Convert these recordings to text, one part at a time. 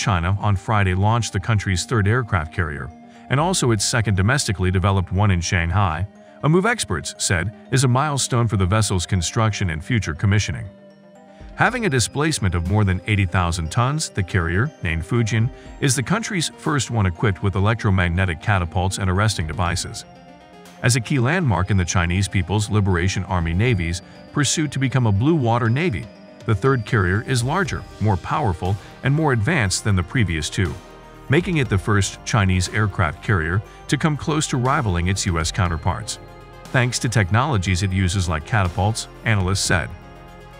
China on Friday launched the country's third aircraft carrier, and also its second domestically developed one in Shanghai, a move experts said is a milestone for the vessel's construction and future commissioning. Having a displacement of more than 80,000 tons, the carrier, named Fujian, is the country's first one equipped with electromagnetic catapults and arresting devices. As a key landmark in the Chinese People's Liberation Army Navy's pursuit to become a blue water navy, the third carrier is larger, more powerful, and more advanced than the previous two, making it the first Chinese aircraft carrier to come close to rivaling its U.S. counterparts. Thanks to technologies it uses like catapults, analysts said.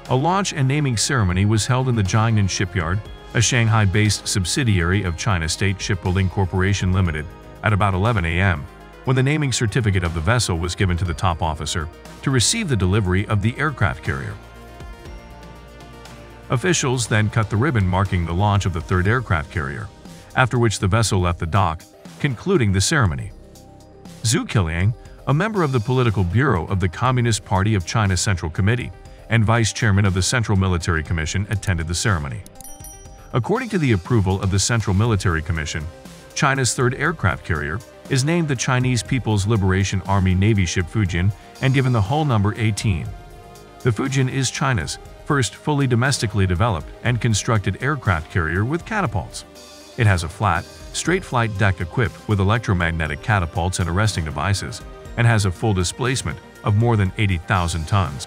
A launch and naming ceremony was held in the Jiangnan Shipyard, a Shanghai-based subsidiary of China State Shipbuilding Corporation Limited, at about 11 a.m., when the naming certificate of the vessel was given to the top officer to receive the delivery of the aircraft carrier. Officials then cut the ribbon marking the launch of the third aircraft carrier, after which the vessel left the dock, concluding the ceremony. Xu Qiliang, a member of the Political Bureau of the Communist Party of China Central Committee, and vice chairman of the Central Military Commission attended the ceremony. According to the approval of the Central Military Commission, China's third aircraft carrier is named the Chinese People's Liberation Army Navy ship Fujian and given the hull number 18. The Fujian is China's first fully domestically developed and constructed aircraft carrier with catapults. It has a flat, straight flight deck equipped with electromagnetic catapults and arresting devices, and has a full displacement of more than 80,000 tons.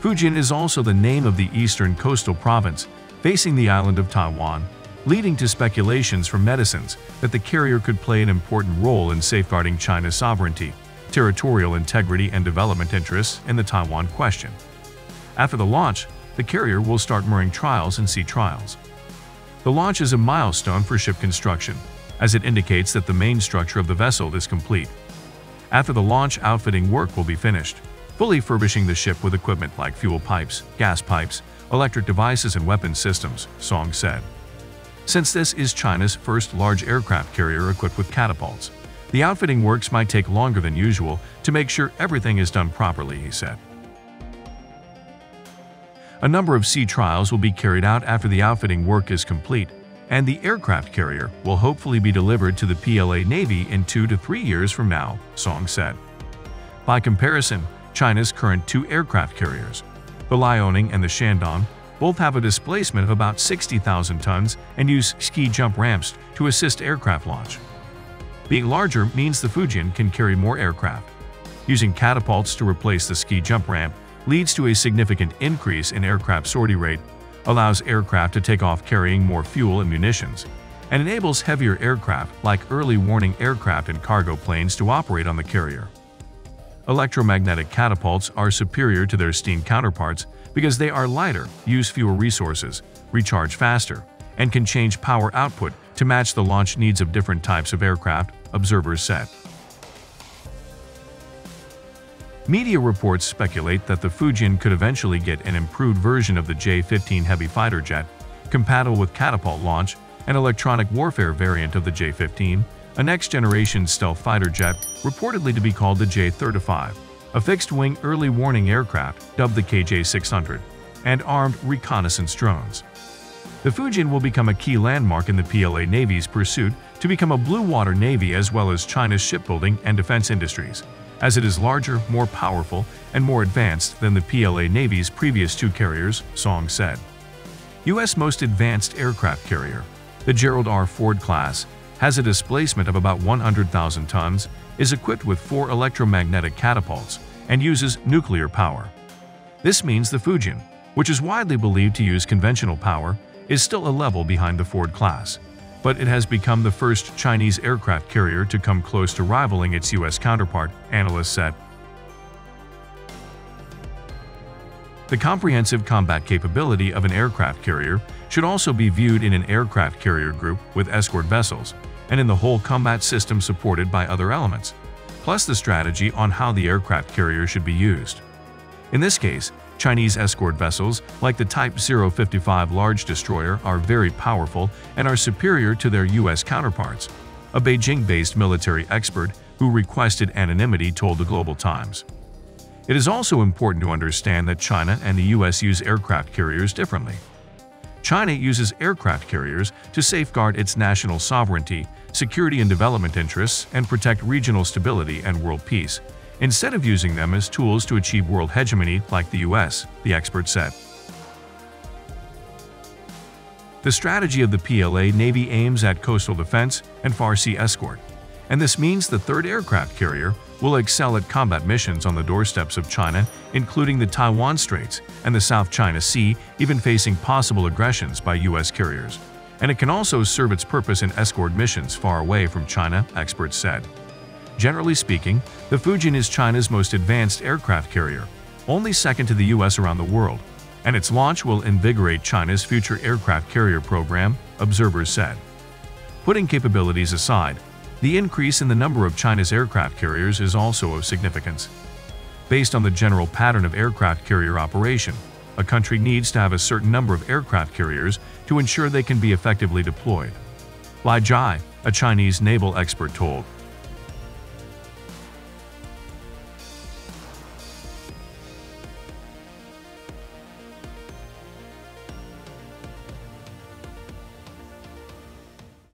Fujian is also the name of the eastern coastal province facing the island of Taiwan, leading to speculations from netizens that the carrier could play an important role in safeguarding China's sovereignty, territorial integrity and development interests in the Taiwan question. After the launch, the carrier will start mooring trials and sea trials. The launch is a milestone for ship construction, as it indicates that the main structure of the vessel is complete. After the launch, outfitting work will be finished fully furbishing the ship with equipment like fuel pipes, gas pipes, electric devices and weapons systems, Song said. Since this is China's first large aircraft carrier equipped with catapults, the outfitting works might take longer than usual to make sure everything is done properly, he said. A number of sea trials will be carried out after the outfitting work is complete, and the aircraft carrier will hopefully be delivered to the PLA Navy in two to three years from now, Song said. By comparison, China's current two aircraft carriers. The Liaoning and the Shandong both have a displacement of about 60,000 tons and use ski jump ramps to assist aircraft launch. Being larger means the Fujian can carry more aircraft. Using catapults to replace the ski jump ramp leads to a significant increase in aircraft sortie rate, allows aircraft to take off carrying more fuel and munitions, and enables heavier aircraft like early warning aircraft and cargo planes to operate on the carrier. Electromagnetic catapults are superior to their steam counterparts because they are lighter, use fewer resources, recharge faster, and can change power output to match the launch needs of different types of aircraft, observers said. Media reports speculate that the Fujian could eventually get an improved version of the J-15 heavy fighter jet, compatible with catapult launch, an electronic warfare variant of the J-15, a next-generation stealth fighter jet reportedly to be called the J-35, a fixed-wing early warning aircraft dubbed the KJ-600, and armed reconnaissance drones. The Fujian will become a key landmark in the PLA Navy's pursuit to become a blue water navy as well as China's shipbuilding and defense industries, as it is larger, more powerful, and more advanced than the PLA Navy's previous two carriers, Song said. U.S. most advanced aircraft carrier, the Gerald R. Ford class, has a displacement of about 100,000 tons, is equipped with four electromagnetic catapults, and uses nuclear power. This means the Fujian, which is widely believed to use conventional power, is still a level behind the Ford class, but it has become the first Chinese aircraft carrier to come close to rivaling its U.S. counterpart, analysts said. The comprehensive combat capability of an aircraft carrier should also be viewed in an aircraft carrier group with escort vessels, and in the whole combat system supported by other elements, plus the strategy on how the aircraft carrier should be used. In this case, Chinese escort vessels like the Type 055 large destroyer are very powerful and are superior to their U.S. counterparts, a Beijing-based military expert who requested anonymity told the Global Times. It is also important to understand that China and the U.S. use aircraft carriers differently. China uses aircraft carriers to safeguard its national sovereignty, security and development interests, and protect regional stability and world peace, instead of using them as tools to achieve world hegemony like the US, the expert said. The strategy of the PLA Navy aims at coastal defense and far sea escort, and this means the third aircraft carrier will excel at combat missions on the doorsteps of China, including the Taiwan Straits and the South China Sea, even facing possible aggressions by U.S. carriers. And it can also serve its purpose in escort missions far away from China, experts said. Generally speaking, the Fujian is China's most advanced aircraft carrier, only second to the U.S. around the world, and its launch will invigorate China's future aircraft carrier program, observers said. Putting capabilities aside, the increase in the number of China's aircraft carriers is also of significance. Based on the general pattern of aircraft carrier operation, a country needs to have a certain number of aircraft carriers to ensure they can be effectively deployed. Lai Jai, a Chinese naval expert told,